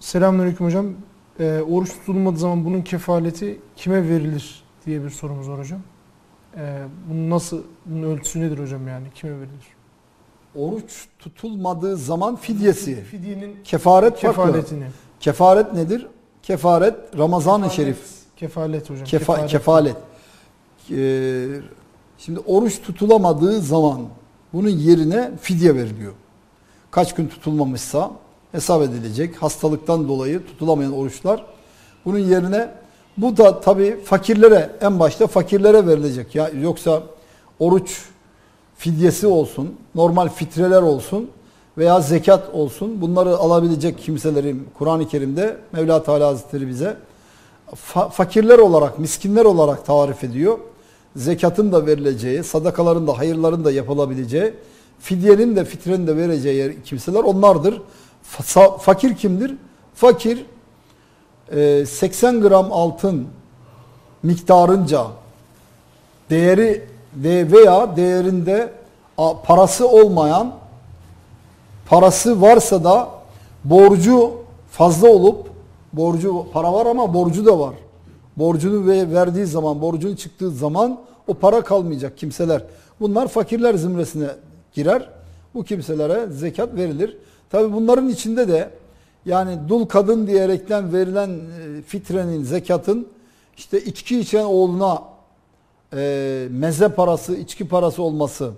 Selamünaleyküm hocam. Ee, oruç tutulmadığı zaman bunun kefaleti kime verilir diye bir sorumuz var hocam. Ee, bunun nasıl, bunun ölçüsü nedir hocam yani? Kime verilir? Oruç tutulmadığı zaman fidyesi. Fidyenin Kefaret farklı. kefaletini. Kefaret nedir? Kefaret Ramazan-ı Şerif. Kefalet hocam. Kefa, kefalet. Ee, şimdi oruç tutulamadığı zaman bunun yerine fidye veriliyor. Kaç gün tutulmamışsa hesap edilecek. Hastalıktan dolayı tutulamayan oruçlar. Bunun yerine bu da tabii fakirlere en başta fakirlere verilecek. Ya yoksa oruç fidyesi olsun, normal fitreler olsun veya zekat olsun. Bunları alabilecek kimselerin Kur'an-ı Kerim'de Mevla Teala Hazretleri bize fa- fakirler olarak, miskinler olarak tarif ediyor. Zekatın da verileceği, sadakaların da, hayırların da yapılabileceği, fidyenin de, fitrenin de vereceği kimseler onlardır. Fa- fakir kimdir? Fakir e, 80 gram altın miktarınca değeri de veya değerinde parası olmayan parası varsa da borcu fazla olup borcu para var ama borcu da var. Borcunu ve verdiği zaman, borcunu çıktığı zaman o para kalmayacak kimseler. Bunlar fakirler zümresine girer. Bu kimselere zekat verilir. Tabi bunların içinde de yani dul kadın diyerekten verilen e, fitrenin, zekatın işte içki içen oğluna e, meze parası, içki parası olması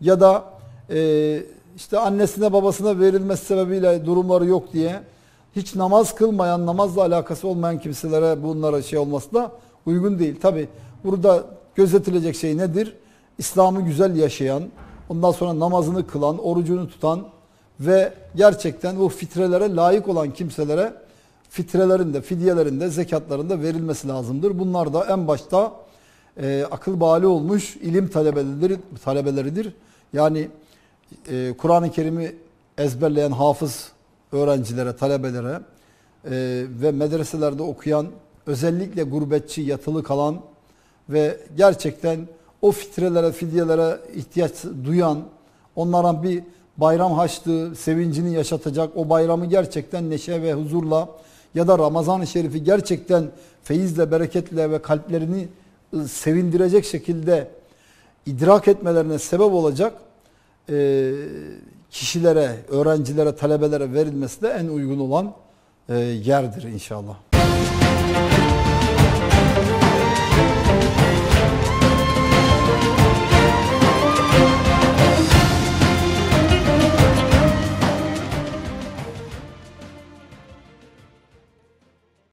ya da e, işte annesine babasına verilmesi sebebiyle durumları yok diye hiç namaz kılmayan, namazla alakası olmayan kimselere bunlara şey olması da uygun değil. Tabi burada gözetilecek şey nedir? İslam'ı güzel yaşayan, ondan sonra namazını kılan, orucunu tutan ve gerçekten o fitrelere layık olan kimselere fitrelerin de, fidyelerin verilmesi lazımdır. Bunlar da en başta e, akıl bali olmuş ilim talebeleridir. talebeleridir. Yani e, Kur'an-ı Kerim'i ezberleyen hafız öğrencilere, talebelere e, ve medreselerde okuyan, özellikle gurbetçi, yatılı kalan ve gerçekten o fitrelere, fidyelere ihtiyaç duyan, onlara bir bayram haçlığı, sevincini yaşatacak, o bayramı gerçekten neşe ve huzurla ya da Ramazan-ı Şerif'i gerçekten feyizle, bereketle ve kalplerini ı, sevindirecek şekilde idrak etmelerine sebep olacak kişilere, öğrencilere, talebelere verilmesi de en uygun olan yerdir inşallah.